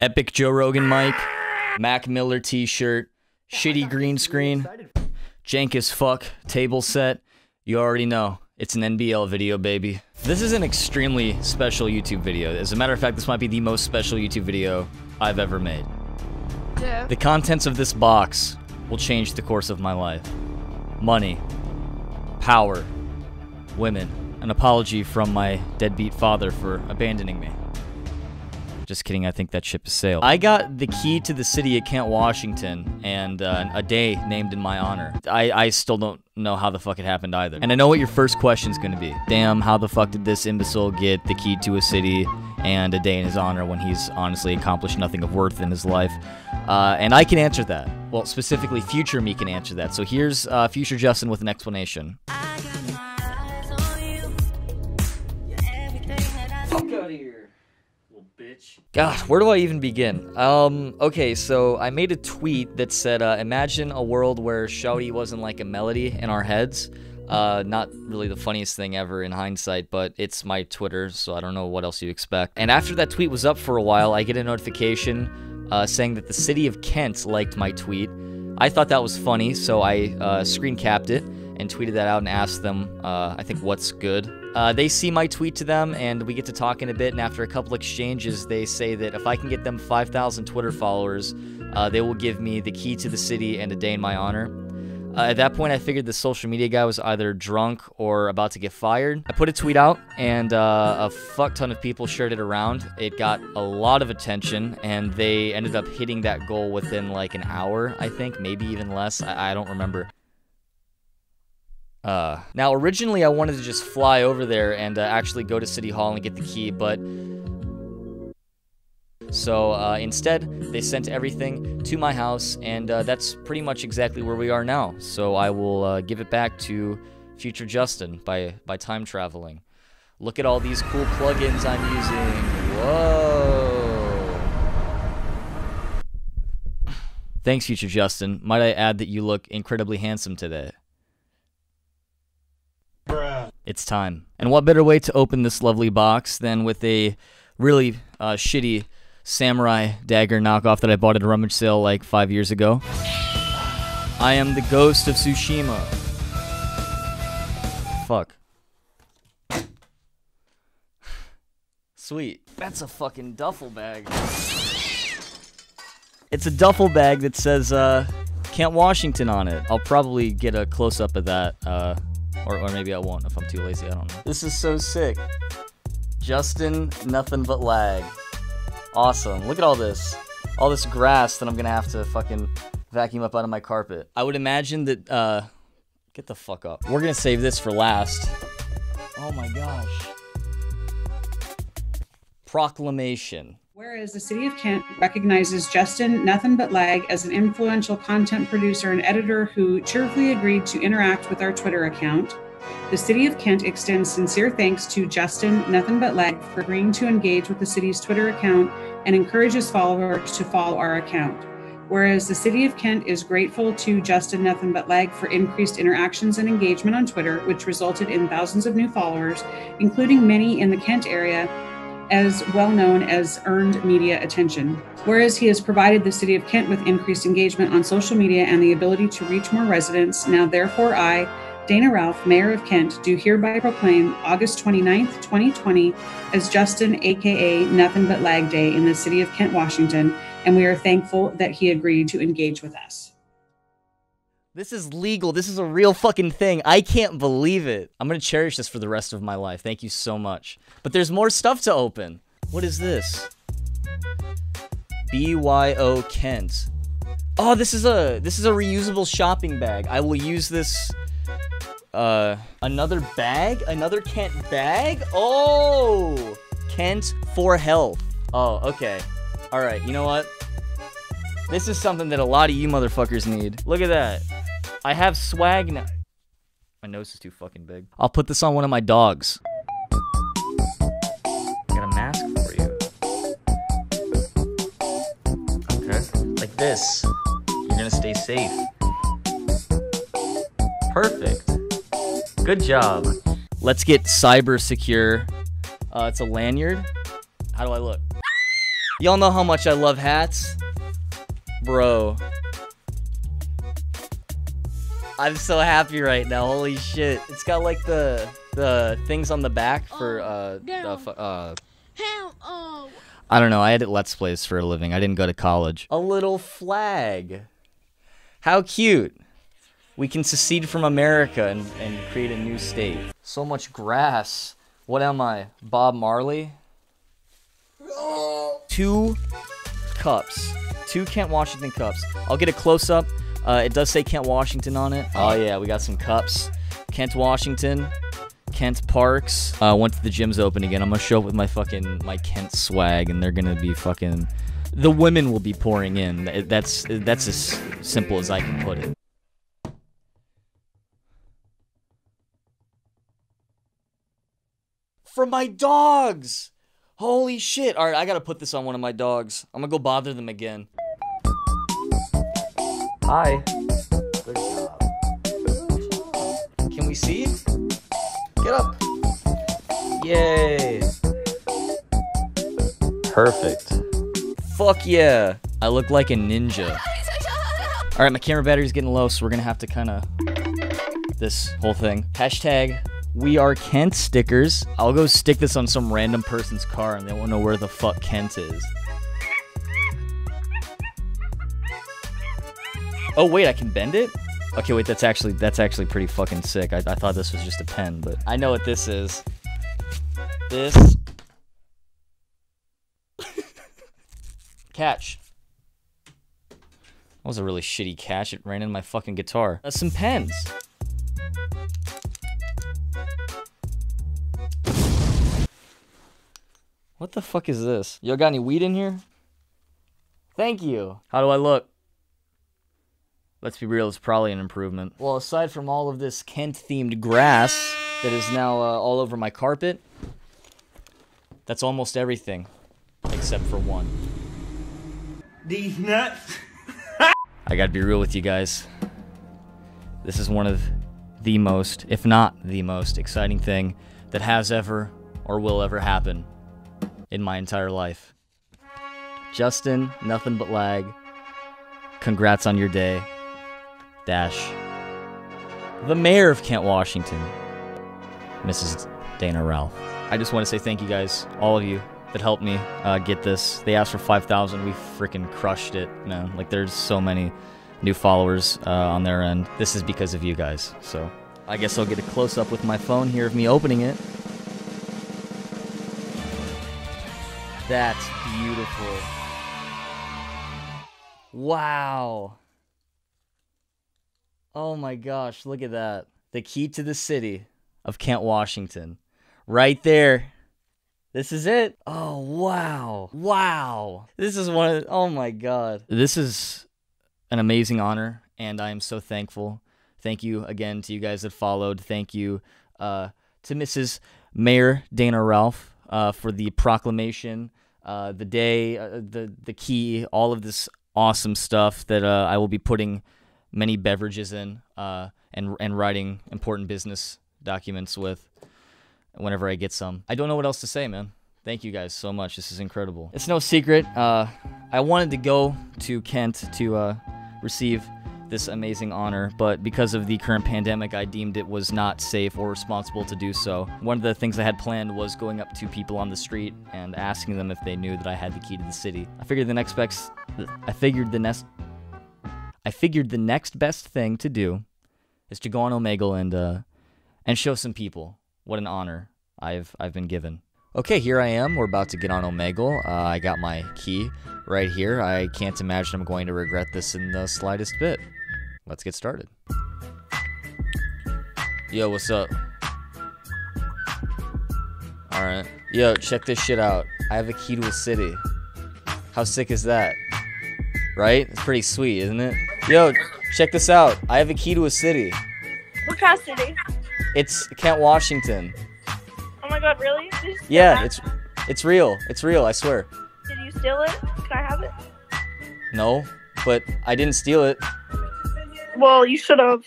Epic Joe Rogan mic, Mac Miller t-shirt, shitty green screen, jank as fuck table set. You already know. It's an NBL video, baby. This is an extremely special YouTube video. As a matter of fact, this might be the most special YouTube video I've ever made. Yeah. The contents of this box will change the course of my life. Money, power, women, an apology from my deadbeat father for abandoning me. Just kidding, I think that ship has sailed. I got the key to the city of Kent, Washington, and uh, a day named in my honor. I, I still don't know how the fuck it happened either. And I know what your first question's gonna be. Damn, how the fuck did this imbecile get the key to a city and a day in his honor when he's honestly accomplished nothing of worth in his life? Uh, and I can answer that. Well, specifically, future me can answer that. So here's uh, future Justin with an explanation. Bitch. God, where do I even begin? Um, okay, so I made a tweet that said, uh, imagine a world where Shouty wasn't like a melody in our heads. Uh, not really the funniest thing ever in hindsight, but it's my Twitter, so I don't know what else you expect. And after that tweet was up for a while, I get a notification uh, saying that the city of Kent liked my tweet. I thought that was funny, so I uh, screen capped it and tweeted that out and asked them, uh, I think, what's good. Uh, they see my tweet to them, and we get to talking a bit. And after a couple exchanges, they say that if I can get them 5,000 Twitter followers, uh, they will give me the key to the city and a day in my honor. Uh, at that point, I figured the social media guy was either drunk or about to get fired. I put a tweet out, and uh, a fuck ton of people shared it around. It got a lot of attention, and they ended up hitting that goal within like an hour, I think, maybe even less. I, I don't remember. Uh, now, originally, I wanted to just fly over there and uh, actually go to City Hall and get the key, but so uh, instead, they sent everything to my house, and uh, that's pretty much exactly where we are now. So I will uh, give it back to future Justin by by time traveling. Look at all these cool plugins I'm using. Whoa! Thanks, future Justin. Might I add that you look incredibly handsome today. It's time. And what better way to open this lovely box than with a really uh, shitty samurai dagger knockoff that I bought at a rummage sale like five years ago. I am the ghost of Tsushima. Fuck. Sweet. That's a fucking duffel bag. It's a duffel bag that says, uh, Kent Washington on it. I'll probably get a close up of that, uh, or, or maybe I won't if I'm too lazy. I don't know. This is so sick. Justin, nothing but lag. Awesome. Look at all this. All this grass that I'm gonna have to fucking vacuum up out of my carpet. I would imagine that, uh, get the fuck up. We're gonna save this for last. Oh my gosh. Proclamation. Whereas the City of Kent recognizes Justin Nothing But Lag as an influential content producer and editor who cheerfully agreed to interact with our Twitter account, the City of Kent extends sincere thanks to Justin Nothing But Lag for agreeing to engage with the city's Twitter account and encourages followers to follow our account. Whereas the City of Kent is grateful to Justin Nothing But Lag for increased interactions and engagement on Twitter, which resulted in thousands of new followers, including many in the Kent area as well known as earned media attention. Whereas he has provided the City of Kent with increased engagement on social media and the ability to reach more residents, now therefore I, Dana Ralph, Mayor of Kent, do hereby proclaim August 29th, 2020 as Justin, aka Nothing But Lag Day in the City of Kent, Washington, and we are thankful that he agreed to engage with us. This is legal. This is a real fucking thing. I can't believe it. I'm gonna cherish this for the rest of my life. Thank you so much. But there's more stuff to open. What is this? BYO Kent. Oh, this is a this is a reusable shopping bag. I will use this uh another bag? Another Kent bag? Oh! Kent for health. Oh, okay. All right. You know what? This is something that a lot of you motherfuckers need. Look at that. I have swag now. My nose is too fucking big. I'll put this on one of my dogs. I got a mask for you. Okay. Like this. You're gonna stay safe. Perfect. Good job. Let's get cyber secure. Uh, it's a lanyard. How do I look? Y'all know how much I love hats? Bro. I'm so happy right now. Holy shit. It's got like the the things on the back for uh the, fu- uh Hell, oh. I don't know. I edit Let's Plays for a living. I didn't go to college. A little flag. How cute. We can secede from America and, and create a new state. So much grass. What am I? Bob Marley? Two cups. Two Kent Washington cups. I'll get a close up. Uh, it does say Kent Washington on it. Oh, yeah. We got some cups. Kent Washington. Kent Parks. Uh, went to the gym's open again. I'm gonna show up with my fucking my Kent swag, and they're gonna be fucking. The women will be pouring in. That's that's as simple as I can put it. For my dogs. Holy shit! All right, I gotta put this on one of my dogs. I'm gonna go bother them again. Hi. Good job. Can we see? Get up. Yay. Perfect. Fuck yeah. I look like a ninja. Alright, my camera battery's getting low, so we're gonna have to kinda this whole thing. Hashtag we are Kent stickers. I'll go stick this on some random person's car and they won't know where the fuck Kent is. Oh wait, I can bend it? Okay, wait, that's actually that's actually pretty fucking sick. I, I thought this was just a pen, but I know what this is. This catch. That was a really shitty catch. It ran in my fucking guitar. Uh, some pens. What the fuck is this? Y'all got any weed in here? Thank you. How do I look? Let's be real, it's probably an improvement. Well, aside from all of this Kent themed grass that is now uh, all over my carpet, that's almost everything except for one. These nuts. I gotta be real with you guys. This is one of the most, if not the most, exciting thing that has ever or will ever happen in my entire life. Justin, nothing but lag. Congrats on your day. Dash. The mayor of Kent, Washington, Mrs. Dana Ralph. I just want to say thank you guys, all of you that helped me uh, get this. They asked for 5,000. We freaking crushed it, man. Like, there's so many new followers uh, on their end. This is because of you guys. So, I guess I'll get a close up with my phone here of me opening it. That's beautiful. Wow. Oh my gosh, look at that. The key to the city of Kent, Washington. Right there. This is it. Oh, wow. Wow. This is one of, oh my God. This is an amazing honor, and I am so thankful. Thank you again to you guys that followed. Thank you uh, to Mrs. Mayor Dana Ralph uh, for the proclamation, uh, the day, uh, the the key, all of this awesome stuff that uh, I will be putting many beverages in uh, and and writing important business documents with whenever I get some. I don't know what else to say, man. Thank you guys so much. This is incredible. It's no secret. Uh, I wanted to go to Kent to uh, receive this amazing honor, but because of the current pandemic, I deemed it was not safe or responsible to do so. One of the things I had planned was going up to people on the street and asking them if they knew that I had the key to the city. I figured the next best, I figured the next, I figured the next best thing to do is to go on Omegle and uh, and show some people what an honor I've I've been given. Okay, here I am. We're about to get on Omegle. Uh, I got my key right here. I can't imagine I'm going to regret this in the slightest bit. Let's get started. Yo, what's up? Alright. Yo, check this shit out. I have a key to a city. How sick is that? Right? It's pretty sweet, isn't it? Yo, check this out. I have a key to a city. What kind of city? It's Kent, Washington. Oh my god, really? Did you steal Yeah, it's it's real. It's real, I swear. Did you steal it? Can I have it? No, but I didn't steal it. Well, you should have.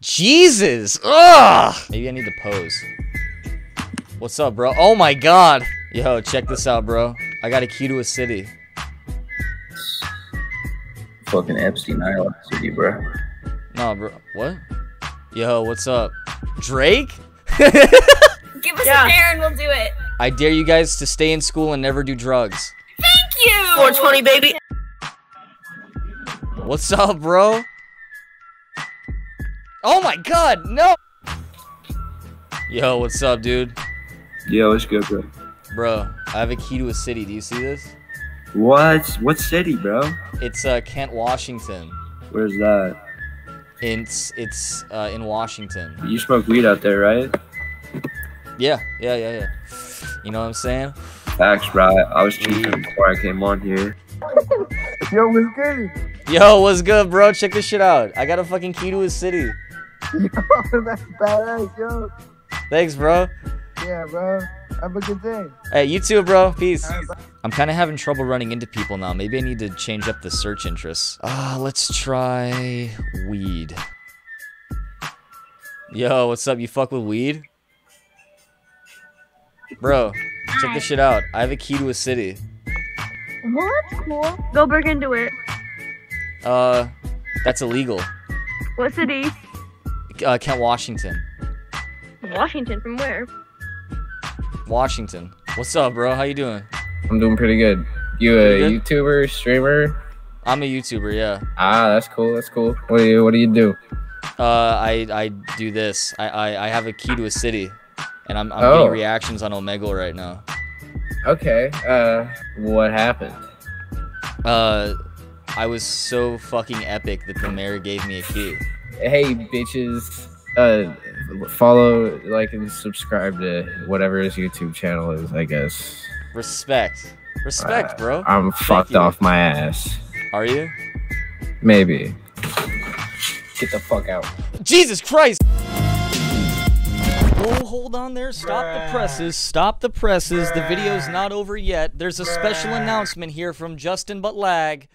Jesus! Ugh! Maybe I need to pose. What's up, bro? Oh my god! Yo, check this out, bro. I got a key to a city. Fucking Epstein Island City, bro. Nah, bro. What? Yo, what's up? Drake? Give us Yeah. a dare and we'll do it. I dare you guys to stay in school and never do drugs. Thank you. 420, baby. What's up, bro? Oh my god, no! Yo, what's up, dude? Yo, what's good, bro? Bro, I have a key to a city. Do you see this? What? What city, bro? It's uh Kent, Washington. Where's that? It's it's uh in Washington. You smoke weed out there, right? Yeah, yeah, yeah, yeah. You know what I'm saying? Facts, bro. I was cheating before I came on here. Yo, what's good? Yo, what's good, bro? Check this shit out. I got a fucking key to his city. Yo, that's badass, yo. Thanks, bro. Yeah, bro. Have a good day. Hey, you too, bro. Peace. I'm kind of having trouble running into people now. Maybe I need to change up the search interests. Ah, let's try weed. Yo, what's up? You fuck with weed? Bro, check this shit out. I have a key to a city. Well, that's cool. Go break into it. Uh, that's illegal. What city? Uh, Kent, Washington. Washington. From where? Washington. What's up, bro? How you doing? I'm doing pretty good. You Pretty a good? YouTuber, streamer? I'm a YouTuber, yeah. Ah, that's cool. That's cool. What do you What do you do? Uh, I I do this. I I, I have a key to a city, and I'm I'm Oh. getting reactions on Omegle right now. Okay. Uh, what happened? Uh, I was so fucking epic that the mayor gave me a key. Hey, bitches. Uh, follow, like, and subscribe to whatever his YouTube channel is. I guess. Respect, respect, Uh, bro. I'm fucked you. off my ass. Are you? Maybe. Get the fuck out. Jesus Christ! Oh, hold on there. Stop the presses. Stop the presses. The video's not over yet. There's a special announcement here from Justin But Lag.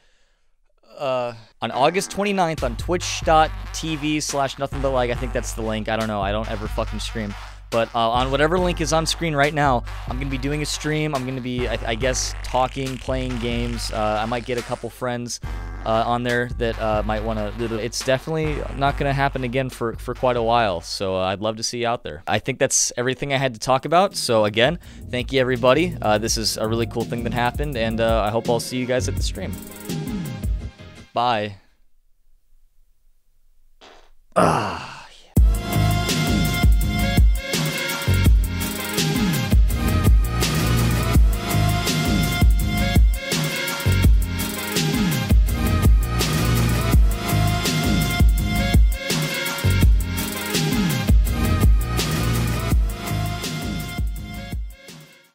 Uh, on August 29th on twitch.tv slash nothing but lag. I think that's the link. I don't know. I don't ever fucking stream. But uh, on whatever link is on screen right now, I'm going to be doing a stream. I'm going to be, I, I guess, talking, playing games. Uh, I might get a couple friends uh, on there that uh, might want to. It's definitely not going to happen again for, for quite a while. So I'd love to see you out there. I think that's everything I had to talk about. So again, thank you everybody. This is a really cool thing that happened, and I hope I'll see you guys at the stream. Bye. Ah.